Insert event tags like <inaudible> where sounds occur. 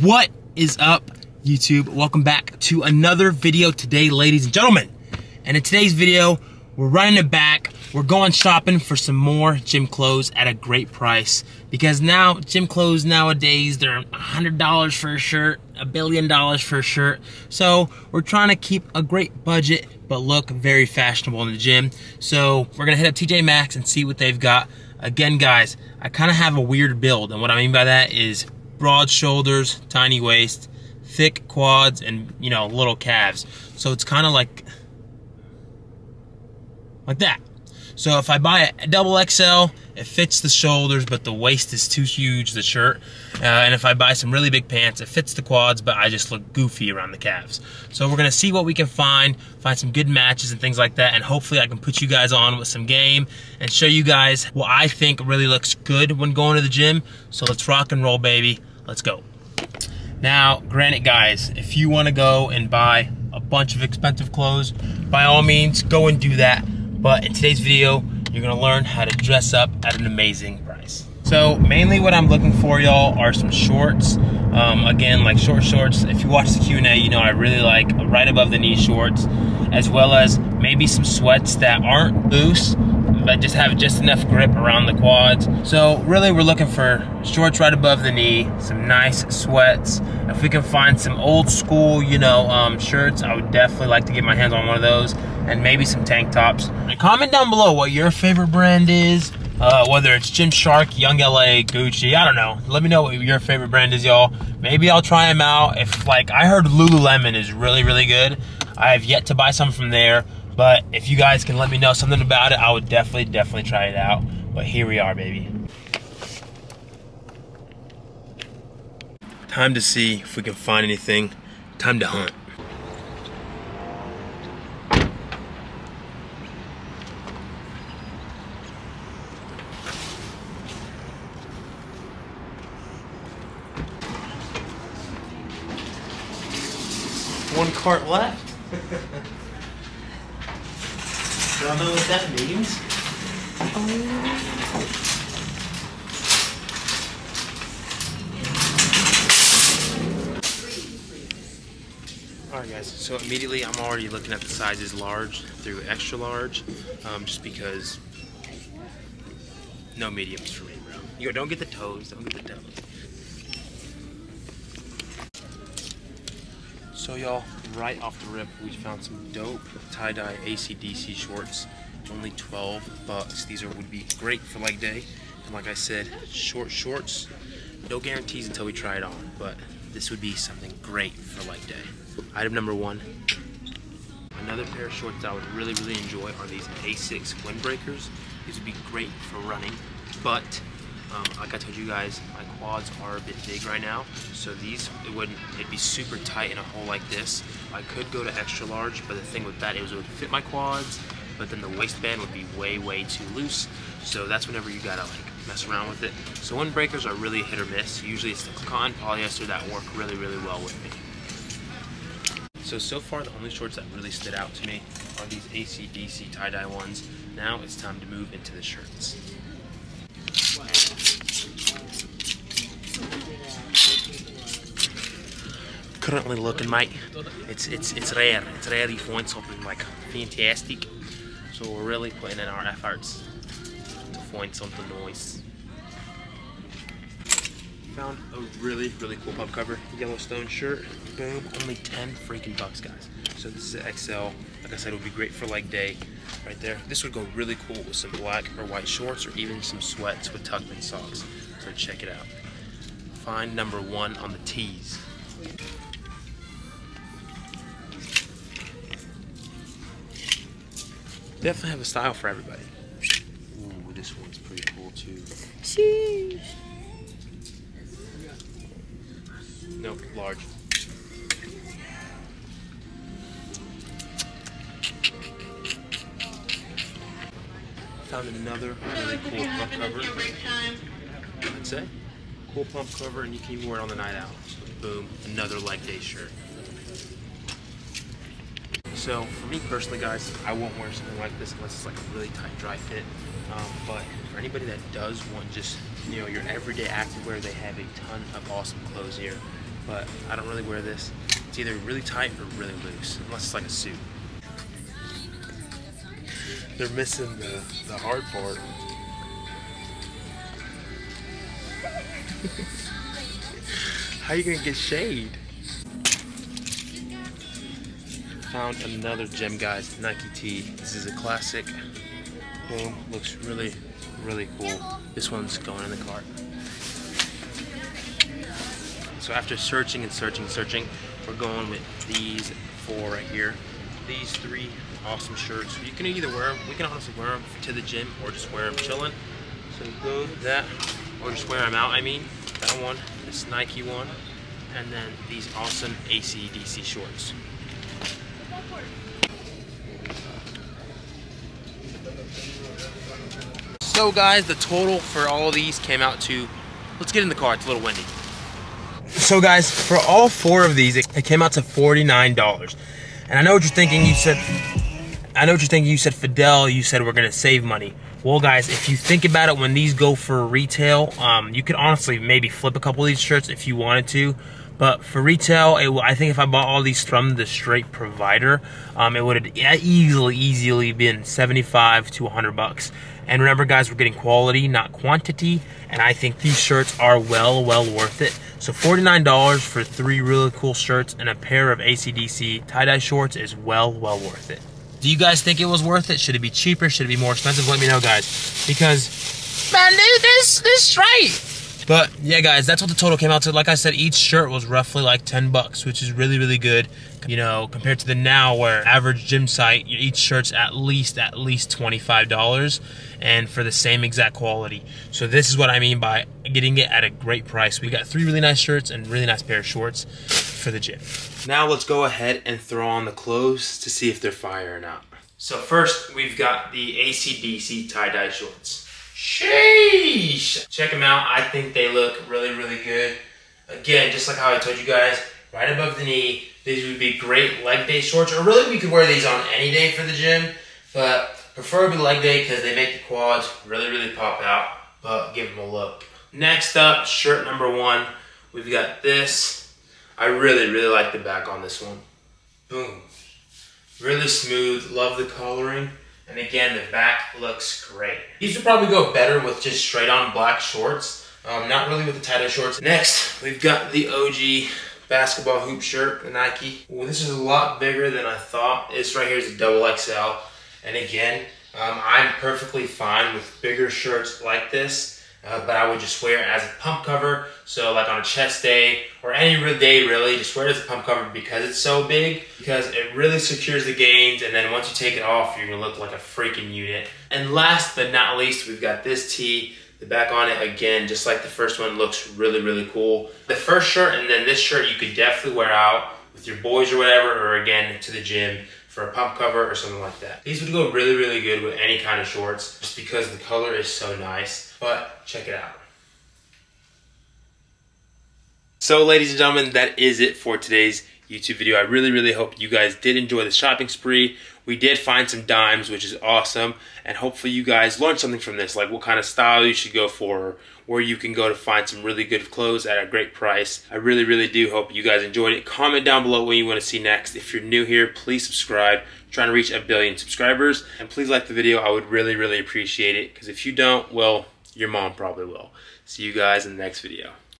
What is up, YouTube? Welcome back to another video today, ladies and gentlemen. And in today's video, we're running it back. We're going shopping for some more gym clothes at a great price. Because now, gym clothes nowadays, they're $100 for a shirt, a billion dollars for a shirt. So we're trying to keep a great budget, but look very fashionable in the gym. So we're gonna hit up TJ Maxx and see what they've got. Again, guys, I kind of have a weird build. And what I mean by that is broad shoulders, tiny waist, thick quads, and you know, little calves. So it's kind of like like that. So if I buy a double XL, it fits the shoulders, but the waist is too huge, the shirt. Uh, and if I buy some really big pants, it fits the quads, but I just look goofy around the calves. So we're gonna see what we can find, find some good matches and things like that, and hopefully I can put you guys on with some game and show you guys what I think really looks good when going to the gym. So let's rock and roll, baby. Let's go. Now, granted, guys, if you wanna go and buy a bunch of expensive clothes, by all means, go and do that but in today's video, you're gonna learn how to dress up at an amazing price. So mainly what I'm looking for, y'all, are some shorts. Um, again, like short shorts. If you watch the Q&A, you know I really like right above the knee shorts, as well as maybe some sweats that aren't loose, but just have just enough grip around the quads. So really we're looking for shorts right above the knee, some nice sweats. If we can find some old school, you know, um, shirts, I would definitely like to get my hands on one of those and maybe some tank tops. Comment down below what your favorite brand is. Uh, whether it's Gymshark, Young LA, Gucci, I don't know. Let me know what your favorite brand is, y'all. Maybe I'll try them out. If like I heard Lululemon is really, really good. I have yet to buy some from there, but if you guys can let me know something about it, I would definitely, definitely try it out. But here we are, baby. Time to see if we can find anything. Time to hunt. one cart left. <laughs> Y'all know what that means? Alright guys, so immediately I'm already looking at the sizes large through extra large, um, just because no mediums for me, bro. You don't get the toes, don't get the toes. So y'all, right off the rip, we found some dope tie-dye ACDC shorts. Only 12 bucks. These are would be great for leg day. And like I said, short shorts, no guarantees until we try it on, but this would be something great for leg day. Item number one. Another pair of shorts that I would really, really enjoy are these Asics windbreakers. These would be great for running, but um, like I told you guys, my quads are a bit big right now, so these, it wouldn't, it'd be super tight in a hole like this. I could go to extra large, but the thing with that is it would fit my quads, but then the waistband would be way, way too loose. So that's whenever you gotta like mess around with it. So windbreakers are really hit or miss. Usually it's the cotton polyester that work really, really well with me. So, so far the only shorts that really stood out to me are these ACDC tie-dye ones. Now it's time to move into the shirts. Currently looking, mate. It's it's it's rare. It's rare you find something like fantastic. So we're really putting in our efforts to find something nice. Found a really really cool pump cover Yellowstone shirt. Boom, only 10 freaking bucks, guys. So this is an XL. Like I said, it would be great for leg day. Right there. This would go really cool with some black or white shorts or even some sweats with tucked in socks. So check it out. Find number one on the tees. Definitely have a style for everybody. Ooh, this one's pretty cool too. Sheesh. Nope, large. Found another really cool pump cover. I'd say. Cool pump cover, and you can even wear it on the night out. So boom, another leg day shirt. So for me personally, guys, I won't wear something like this unless it's like a really tight, dry fit. Um, but for anybody that does want just, you know, your everyday activewear, they have a ton of awesome clothes here. but I don't really wear this. It's either really tight or really loose, unless it's like a suit. They're missing the, the hard part. <laughs> How are you gonna get shade? Found another gem guys Nike T. This is a classic. Boom, looks really, really cool. This one's going in the cart. So after searching and searching and searching, we're going with these four right here. These three awesome shirts. You can either wear them, we can honestly wear them to the gym or just wear them chilling. So go that, or just wear them out, I mean. That one, this Nike one, and then these awesome ACDC shorts. So guys, the total for all of these came out to, let's get in the car, it's a little windy. So guys, for all four of these, it came out to $49. And I know what you're thinking, you said, I know what you're thinking, you said Fadel, you said we're gonna save money. Well guys, if you think about it, when these go for retail, um, you could honestly maybe flip a couple of these shirts if you wanted to. But for retail, it, I think if I bought all these from the straight provider, um, it would have easily, easily been 75 to 100 bucks. And remember guys, we're getting quality, not quantity. And I think these shirts are well, well worth it. So $49 for three really cool shirts and a pair of ACDC tie-dye shorts is well, well worth it. Do you guys think it was worth it? Should it be cheaper? Should it be more expensive? Let me know, guys. Because, man, this, this right. But yeah, guys, that's what the total came out to. Like I said, each shirt was roughly like 10 bucks, which is really, really good. You know, compared to the now where average gym site, each shirt's at least, at least $25 and for the same exact quality. So this is what I mean by getting it at a great price. We got three really nice shirts and really nice pair of shorts for the gym. Now let's go ahead and throw on the clothes to see if they're fire or not. So first, we've got the ACDC tie-dye shorts. Sheesh! Check them out. I think they look really, really good. Again, just like how I told you guys, right above the knee. These would be great leg day shorts, or really we could wear these on any day for the gym, but preferably leg day because they make the quads really, really pop out, but give them a look. Next up, shirt number one, we've got this. I really, really like the back on this one. Boom. Really smooth, love the coloring. And again, the back looks great. These would probably go better with just straight on black shorts. Um, not really with the tie-dye shorts. Next, we've got the OG basketball hoop shirt, the Nike. Well, this is a lot bigger than I thought. This right here is a double XL. And again, um, I'm perfectly fine with bigger shirts like this uh, but I would just wear it as a pump cover. So like on a chest day or any real day really, just wear it as a pump cover because it's so big, because it really secures the gains. And then once you take it off, you're gonna look like a freaking unit. And last but not least, we've got this tee. The back on it, again, just like the first one, looks really, really cool. The first shirt and then this shirt you could definitely wear out with your boys or whatever, or again, to the gym for a pump cover or something like that. These would go really, really good with any kind of shorts just because the color is so nice. But check it out. So ladies and gentlemen, that is it for today's YouTube video. I really, really hope you guys did enjoy the shopping spree. We did find some dimes, which is awesome. And hopefully you guys learned something from this, like what kind of style you should go for, where you can go to find some really good clothes at a great price. I really, really do hope you guys enjoyed it. Comment down below what you want to see next. If you're new here, please subscribe. I'm trying to reach a billion subscribers. And please like the video. I would really, really appreciate it. Because if you don't, well, your mom probably will. See you guys in the next video.